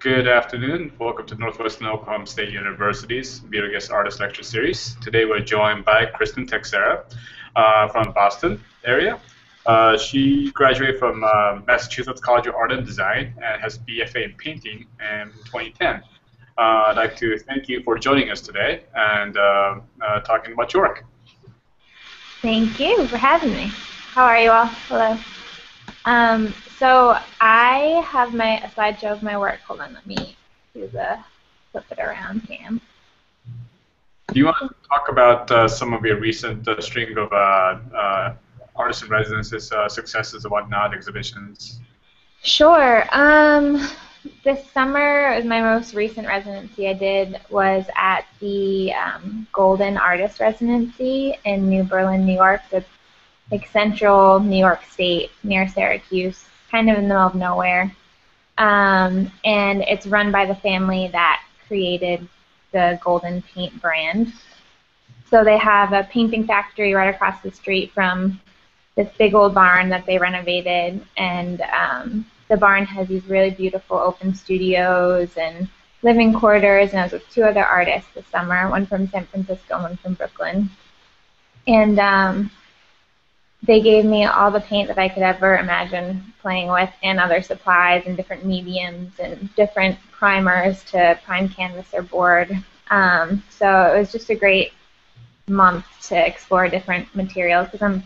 Good afternoon. Welcome to Northwestern Oklahoma State University's Be Our Guest Artist Lecture Series. Today we're joined by Kristin Texeira uh, from Boston area. Uh, she graduated from uh, Massachusetts College of Art and Design and has BFA in painting in 2010. Uh, I'd like to thank you for joining us today and uh, uh, talking about your work. Thank you for having me. How are you all? Hello. Um, so I have my a slideshow of my work. Hold on, let me do the flip it around cam. Do you want to talk about uh, some of your recent uh, string of uh, uh artist in residences, uh, successes, and whatnot, exhibitions? Sure. Um, this summer, was my most recent residency I did was at the um, Golden Artist Residency in New Berlin, New York. So it's like central New York State near Syracuse, kind of in the middle of nowhere. Um, and it's run by the family that created the Golden Paint brand. So they have a painting factory right across the street from this big old barn that they renovated, and um, the barn has these really beautiful open studios and living quarters. And I was with two other artists this summer, one from San Francisco, one from Brooklyn, and um, they gave me all the paint that I could ever imagine playing with and other supplies and different mediums and different primers to prime canvas or board. Um, so it was just a great month to explore different materials because I'm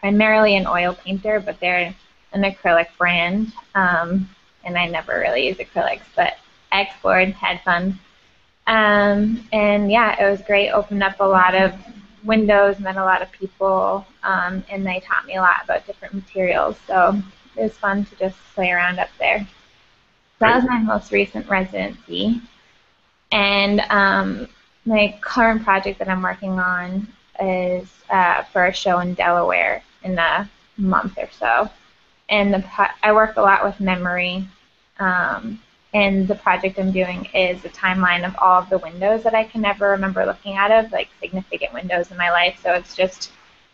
primarily an oil painter, but they're an acrylic brand, um, and I never really use acrylics, but I explored, had fun. Um, and yeah, it was great, opened up a lot of windows, met a lot of people, um, and they taught me a lot about different materials. So it was fun to just play around up there. That was my most recent residency. And um, my current project that I'm working on is uh, for a show in Delaware in a month or so. And the I work a lot with memory. Um, and the project I'm doing is a timeline of all of the windows that I can never remember looking at of, like significant windows in my life. So it's just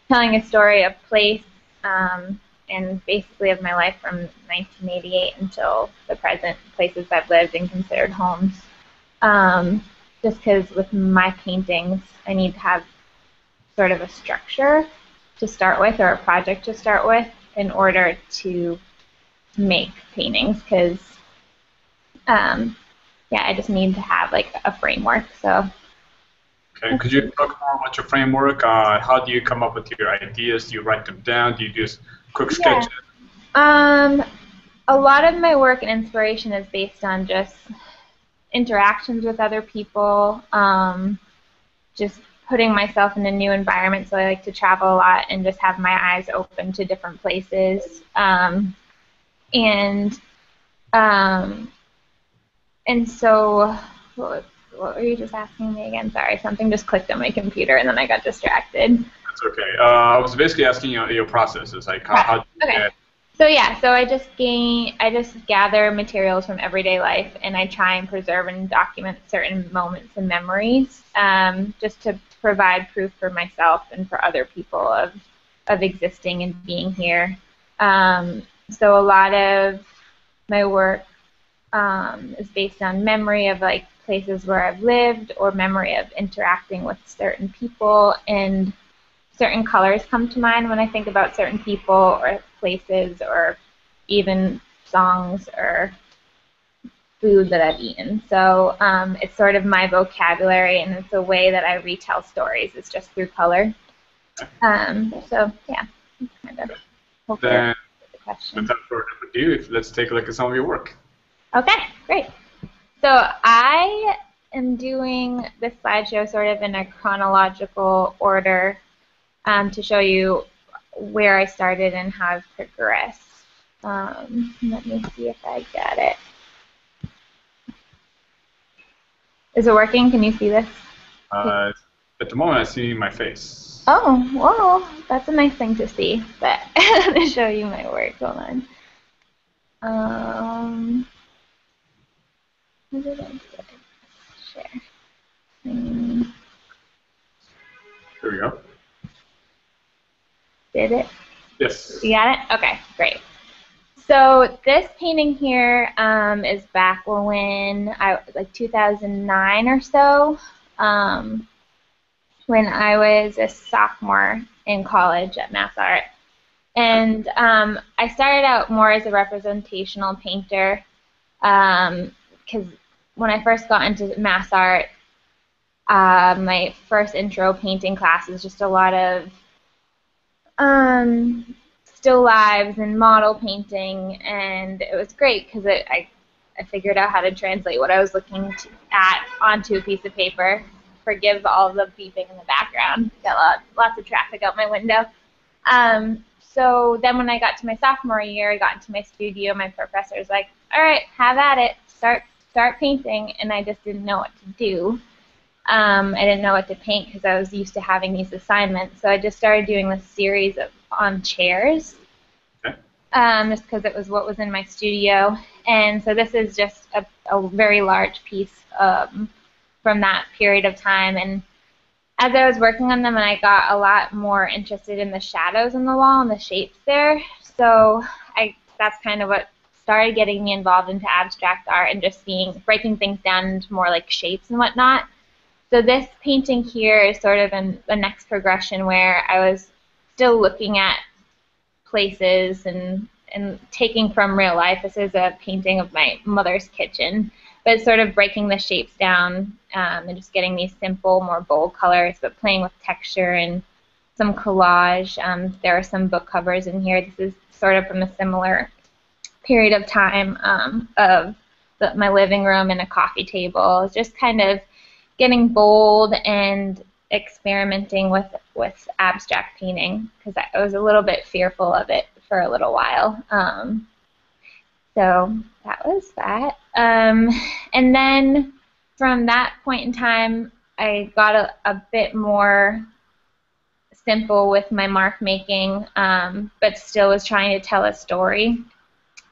telling a story of place um, and basically of my life from 1988 until the present, places I've lived and considered homes. Um, just because with my paintings, I need to have sort of a structure to start with or a project to start with in order to make paintings because um, yeah, I just need to have like a framework. So. Okay, could you talk more about your framework? Uh, how do you come up with your ideas? Do you write them down? Do you just quick sketches? Yeah. Um, a lot of my work and inspiration is based on just interactions with other people, um, just putting myself in a new environment. So I like to travel a lot and just have my eyes open to different places. Um, and um, and so, what, what were you just asking me again? Sorry, something just clicked on my computer and then I got distracted. That's okay. Uh, I was basically asking you your processes, like how, how okay. So yeah, so I just gain, I just gather materials from everyday life, and I try and preserve and document certain moments and memories, um, just to provide proof for myself and for other people of of existing and being here. Um, so a lot of my work um, is based on memory of like places where I've lived or memory of interacting with certain people and certain colors come to mind when I think about certain people or places or even songs or food that I've eaten. So um, it's sort of my vocabulary and it's a way that I retell stories. It's just through color. Um, so yeah, kind of. Then, the question. without further ado, let's take a look at some of your work. Okay, great. So I am doing this slideshow sort of in a chronological order um, to show you where I started and how I've progressed. Um, let me see if I get it. Is it working? Can you see this? Uh, at the moment, I see my face. Oh, well, that's a nice thing to see. But I'm going to show you my work. Hold on. Um, Share. Hmm. Here we go. Did it? Yes. You got it? Okay, great. So this painting here um, is back when I like 2009 or so, um, when I was a sophomore in college at Mass Art, and um, I started out more as a representational painter because um, when I first got into Mass Art, uh, my first intro painting class was just a lot of um, still lives and model painting, and it was great because I I figured out how to translate what I was looking to, at onto a piece of paper. Forgive all the beeping in the background. Got lot, lots of traffic out my window. Um, so then when I got to my sophomore year, I got into my studio. My professor was like, "All right, have at it. Start start painting." And I just didn't know what to do. Um, I didn't know what to paint because I was used to having these assignments. So I just started doing this series of on chairs, okay. um, just because it was what was in my studio. And so this is just a, a very large piece um, from that period of time. And as I was working on them, and I got a lot more interested in the shadows on the wall and the shapes there. So I that's kind of what started getting me involved into abstract art and just seeing breaking things down into more like shapes and whatnot. So this painting here is sort of in the next progression where I was still looking at places and and taking from real life. This is a painting of my mother's kitchen, but sort of breaking the shapes down um, and just getting these simple, more bold colors, but playing with texture and some collage. Um, there are some book covers in here. This is sort of from a similar period of time um, of the, my living room and a coffee table. Just kind of getting bold and experimenting with with abstract painting because I was a little bit fearful of it for a little while. Um, so that was that. Um, and then from that point in time, I got a, a bit more simple with my mark making, um, but still was trying to tell a story.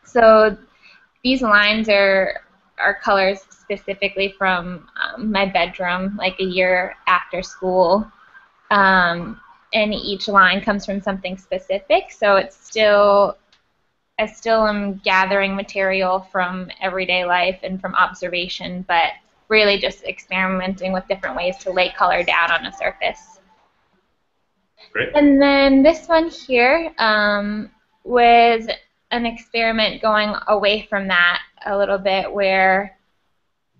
So these lines are are colors specifically from um, my bedroom, like a year after school. Um, and each line comes from something specific, so it's still I still am gathering material from everyday life and from observation, but really just experimenting with different ways to lay color down on a surface. Great. And then this one here um, was an experiment going away from that a little bit where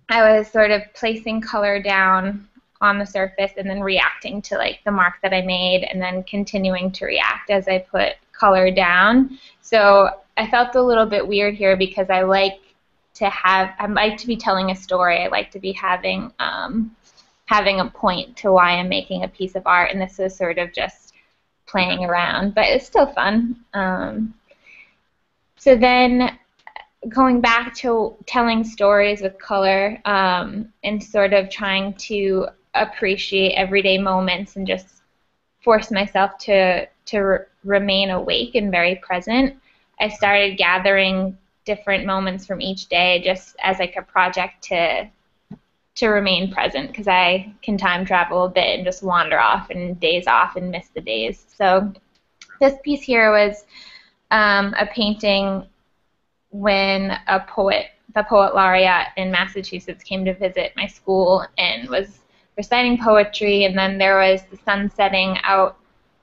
I was sort of placing color down on the surface and then reacting to like the mark that I made and then continuing to react as I put color down. So I felt a little bit weird here because I like to have I like to be telling a story. I like to be having um, having a point to why I'm making a piece of art, and this is sort of just playing around, but it's still fun. Um, so then going back to telling stories with color um, and sort of trying to appreciate everyday moments and just force myself to to re- remain awake and very present. I started gathering different moments from each day just as like a project to to remain present because I can time travel a bit and just wander off and days off and miss the days. So this piece here was um, a painting when a poet, the poet laureate in Massachusetts, came to visit my school and was reciting poetry, and then there was the sun setting out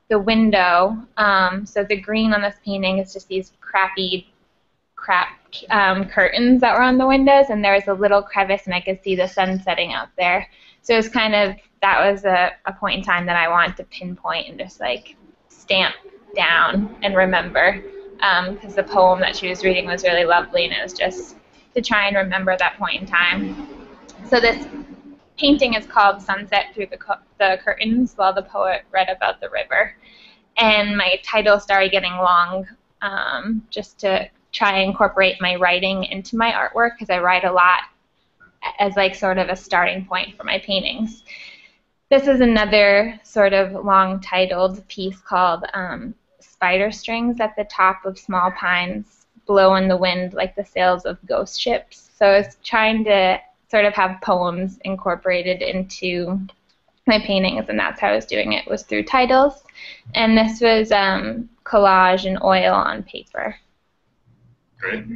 the window. Um, so the green on this painting is just these crappy, crap um, curtains that were on the windows, and there was a little crevice, and I could see the sun setting out there. So it was kind of that was a, a point in time that I wanted to pinpoint and just like stamp down and remember because um, the poem that she was reading was really lovely, and it was just to try and remember that point in time. So this painting is called Sunset Through the, the Curtains while the poet read about the river. And my title started getting long um, just to try and incorporate my writing into my artwork because I write a lot as like sort of a starting point for my paintings. This is another sort of long titled piece called um, spider strings at the top of small pines blow in the wind like the sails of ghost ships. So I was trying to sort of have poems incorporated into my paintings, and that's how I was doing it, was through titles. And this was um, collage and oil on paper. Great.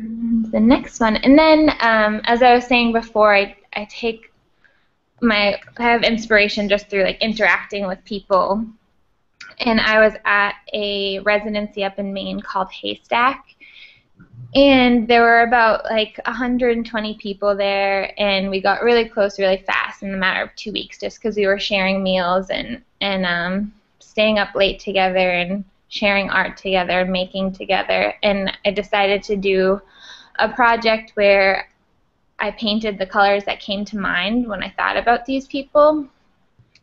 The next one, and then um, as I was saying before, I I take my I have inspiration just through like interacting with people. And I was at a residency up in Maine called Haystack, and there were about like 120 people there, and we got really close really fast in a matter of two weeks, just because we were sharing meals and and um, staying up late together and sharing art together and making together. And I decided to do a project where I painted the colors that came to mind when I thought about these people.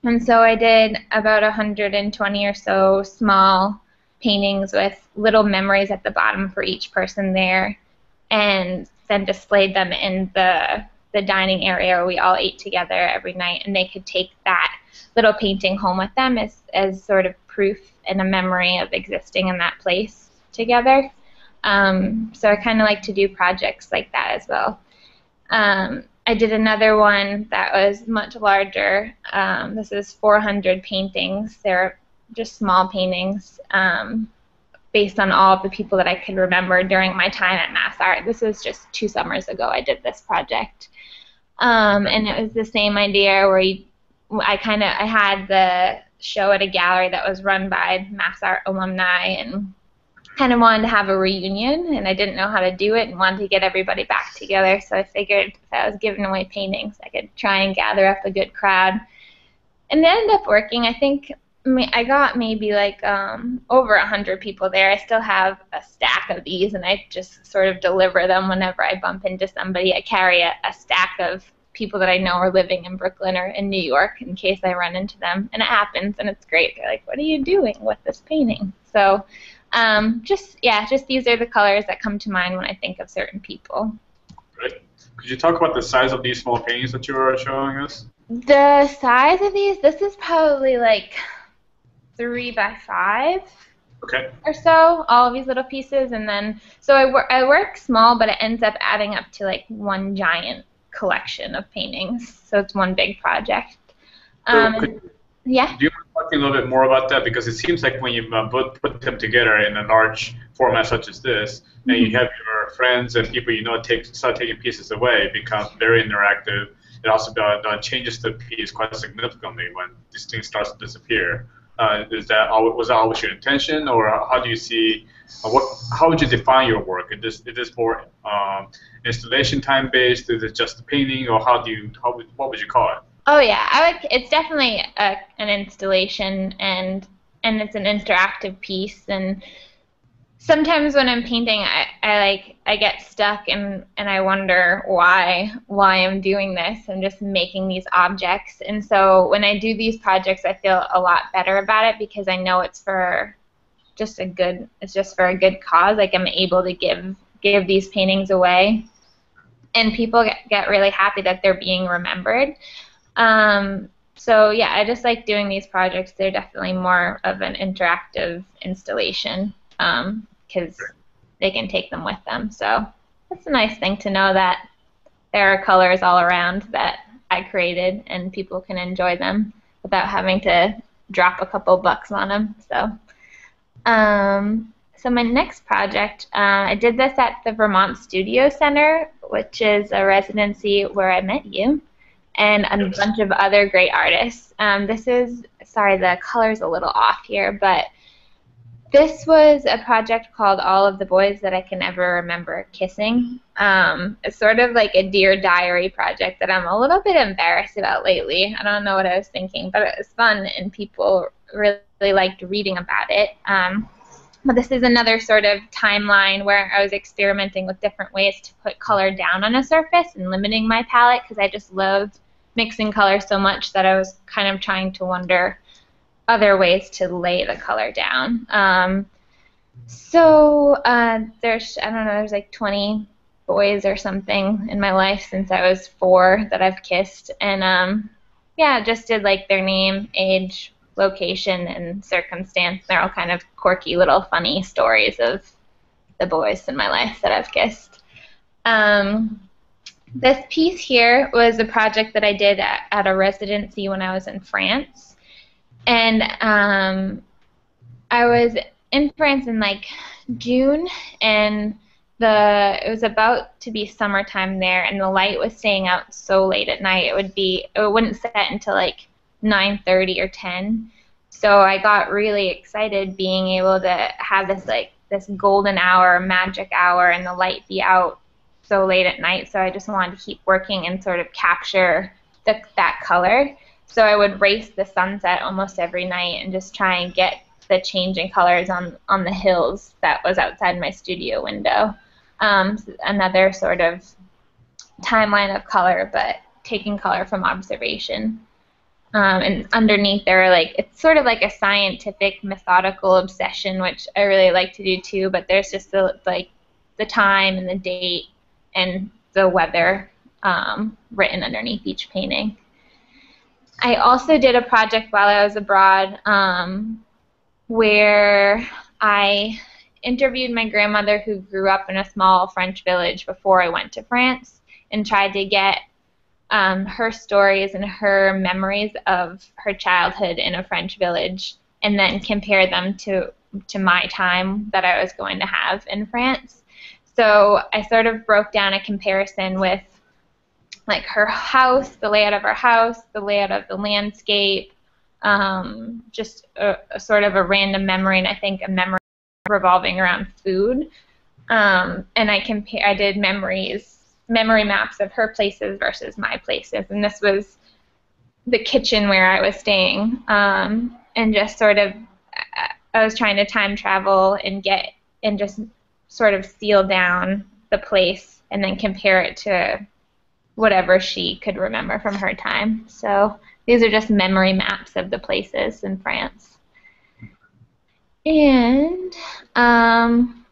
And so I did about 120 or so small paintings with little memories at the bottom for each person there, and then displayed them in the the dining area where we all ate together every night, and they could take that little painting home with them as as sort of proof and a memory of existing in that place together. Um, so I kind of like to do projects like that as well. Um, I did another one that was much larger. Um, this is 400 paintings. They're just small paintings um, based on all of the people that I could remember during my time at Mass Art. This was just two summers ago I did this project. Um, and it was the same idea where you, I kind of I had the show at a gallery that was run by Mass Art alumni and kind of wanted to have a reunion and I didn't know how to do it and wanted to get everybody back together. So I figured if I was giving away paintings, I could try and gather up a good crowd. And it ended up working. I think I got maybe like um, over a hundred people there. I still have a stack of these, and I just sort of deliver them whenever I bump into somebody. I carry a, a stack of people that I know are living in Brooklyn or in New York in case I run into them, and it happens, and it's great. They're like, "What are you doing with this painting?" So um, just yeah, just these are the colors that come to mind when I think of certain people. Great. Could you talk about the size of these small paintings that you are showing us? The size of these, this is probably like three by five. Okay. Or so, all of these little pieces, and then so I work I work small, but it ends up adding up to like one giant collection of paintings. So it's one big project. Um, could, yeah. Do you want to talk a little bit more about that? Because it seems like when you uh, put, put them together in a large format such as this, mm-hmm. and you mm-hmm. have your friends and people you know take start taking pieces away, it becomes very interactive. It also uh, uh, changes the piece quite significantly when this thing starts to disappear. Uh, is that was that always your intention, or how do you see? Uh, what? How would you define your work? Is this is this more um, installation time based? Is it just the painting, or how do you how would, what would you call it? Oh yeah, I would. It's definitely a, an installation, and and it's an interactive piece. And sometimes when I'm painting, I, I like I get stuck and and I wonder why why I'm doing this. I'm just making these objects, and so when I do these projects, I feel a lot better about it because I know it's for just a good. It's just for a good cause. Like I'm able to give give these paintings away, and people get, get really happy that they're being remembered. Um, so yeah, I just like doing these projects. They're definitely more of an interactive installation because um, they can take them with them. So it's a nice thing to know that there are colors all around that I created and people can enjoy them without having to drop a couple bucks on them. So, um, so my next project, uh, I did this at the Vermont Studio Center, which is a residency where I met you and a yes. bunch of other great artists. Um, this is, sorry, the color's a little off here, but this was a project called All of the Boys That I Can Ever Remember Kissing. Um, it's sort of like a Dear Diary project that I'm a little bit embarrassed about lately. I don't know what I was thinking, but it was fun and people really liked reading about it. Um, but this is another sort of timeline where I was experimenting with different ways to put color down on a surface and limiting my palette because I just loved mixing color so much that I was kind of trying to wonder other ways to lay the color down. Um, so uh, there's I don't know there's like 20 boys or something in my life since I was four that I've kissed and um, yeah just did like their name, age, location, and circumstance. They're all kind of quirky little funny stories of the boys in my life that I've kissed. Um, this piece here was a project that I did at, at a residency when I was in France. And um, I was in France in like June, and the it was about to be summertime there, and the light was staying out so late at night. It would be it wouldn't set until like 9:30 or 10. So I got really excited being able to have this like this golden hour, magic hour, and the light be out so late at night. So I just wanted to keep working and sort of capture the, that color. So I would race the sunset almost every night and just try and get the changing colors on on the hills that was outside my studio window. Um, another sort of timeline of color, but taking color from observation. Um, and underneath there are like it's sort of like a scientific methodical obsession which i really like to do too but there's just the like the time and the date and the weather um, written underneath each painting. I also did a project while i was abroad um, where i interviewed my grandmother who grew up in a small french village before i went to france and tried to get um, her stories and her memories of her childhood in a French village, and then compare them to to my time that I was going to have in France. So I sort of broke down a comparison with like her house, the layout of her house, the layout of the landscape, um, just a, a, sort of a random memory, and I think a memory revolving around food. Um, and I compare, I did memories memory maps of her places versus my places. And this was the kitchen where I was staying. Um, and just sort of, I was trying to time travel and get, and just sort of seal down the place and then compare it to whatever she could remember from her time. So these are just memory maps of the places in France. And um,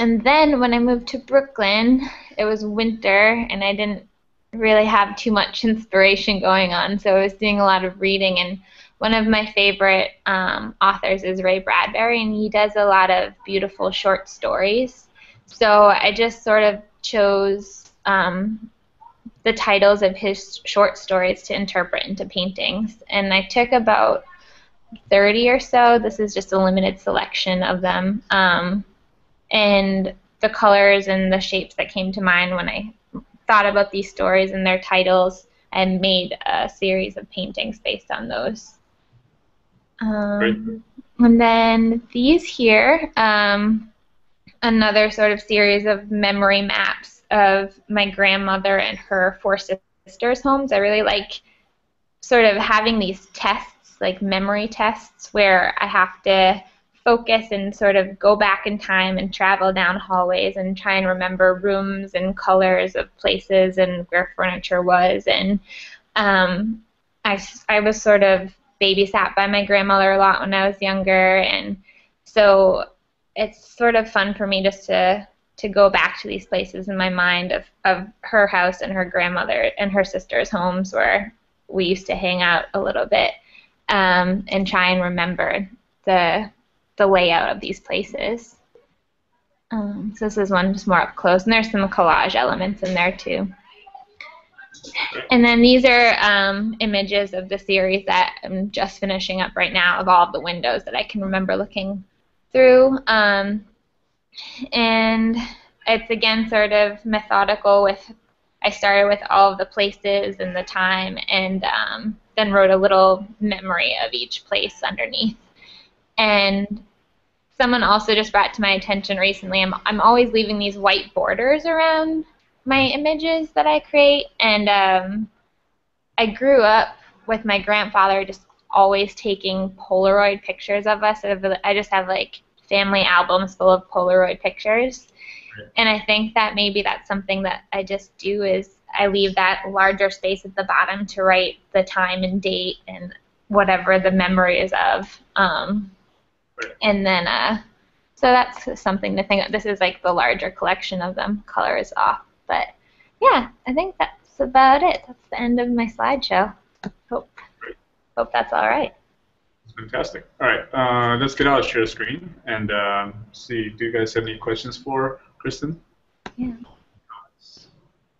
and then when I moved to Brooklyn, it was winter and I didn't really have too much inspiration going on, so I was doing a lot of reading. And one of my favorite um, authors is Ray Bradbury, and he does a lot of beautiful short stories. So I just sort of chose um, the titles of his short stories to interpret into paintings. And I took about 30 or so. This is just a limited selection of them. Um, and the colors and the shapes that came to mind when I thought about these stories and their titles and made a series of paintings based on those. Um, and then these here, um, another sort of series of memory maps of my grandmother and her four sisters' homes. I really like sort of having these tests, like memory tests, where I have to focus and sort of go back in time and travel down hallways and try and remember rooms and colors of places and where furniture was. And um, I, I was sort of babysat by my grandmother a lot when I was younger, and so it's sort of fun for me just to to go back to these places in my mind of, of her house and her grandmother and her sister's homes where we used to hang out a little bit um, and try and remember the the layout of these places. Um, so this is one just more up close, and there's some collage elements in there too. And then these are um, images of the series that I'm just finishing up right now of all of the windows that I can remember looking through. Um, and it's again sort of methodical with, I started with all of the places and the time and um, then wrote a little memory of each place underneath. And someone also just brought to my attention recently. I'm I'm always leaving these white borders around my images that I create, and um, I grew up with my grandfather just always taking Polaroid pictures of us. I just have like family albums full of Polaroid pictures, and I think that maybe that's something that I just do is I leave that larger space at the bottom to write the time and date and whatever the memory is of. Um, and then, uh, so that's something to think of. This is like the larger collection of them. Color is off. But yeah, I think that's about it. That's the end of my slideshow. Hope, hope that's all right. Fantastic. All right, uh, let's get out of share screen and um, see. Do you guys have any questions for Kristin? Yeah.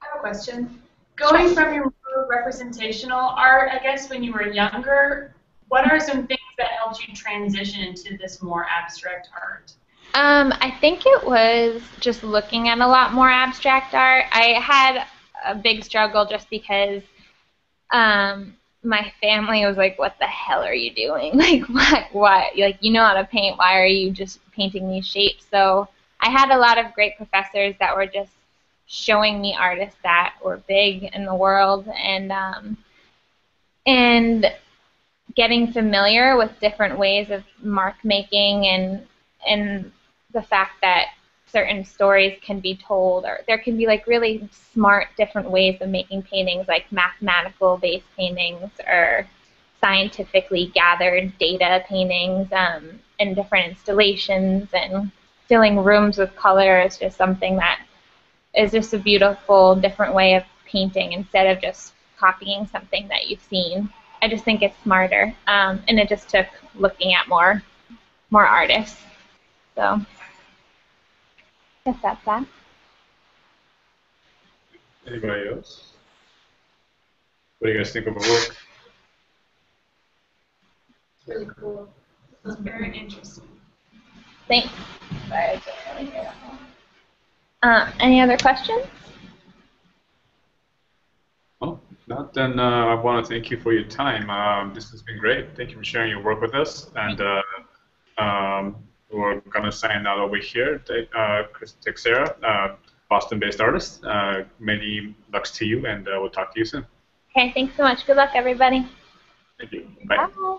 I have a question. Going from your representational art, I guess when you were younger, what are some things that helped you transition into this more abstract art? Um, I think it was just looking at a lot more abstract art. I had a big struggle just because um, my family was like, "What the hell are you doing? Like, what? What? Like, you know how to paint? Why are you just painting these shapes?" So I had a lot of great professors that were just showing me artists that were big in the world and um, and getting familiar with different ways of mark making and and the fact that certain stories can be told or there can be like really smart different ways of making paintings like mathematical based paintings or scientifically gathered data paintings um, in different installations and filling rooms with color is just something that is just a beautiful different way of painting instead of just copying something that you've seen I just think it's smarter um, and it just took looking at more more artists so guess that's that. Anybody else? What do you guys think of the work? It's really cool. It's very interesting. Thanks. Sorry, I can't really hear that one. Uh, any other questions? Well, if not, then uh, I want to thank you for your time. Um, this has been great. Thank you for sharing your work with us. And uh, um, we're going to sign out over here. Uh, Chris Texeira, uh, Boston-based artist. Uh, many lucks to you, and uh, we'll talk to you soon. Okay, thanks so much. Good luck, everybody. Thank you. Bye. Bye.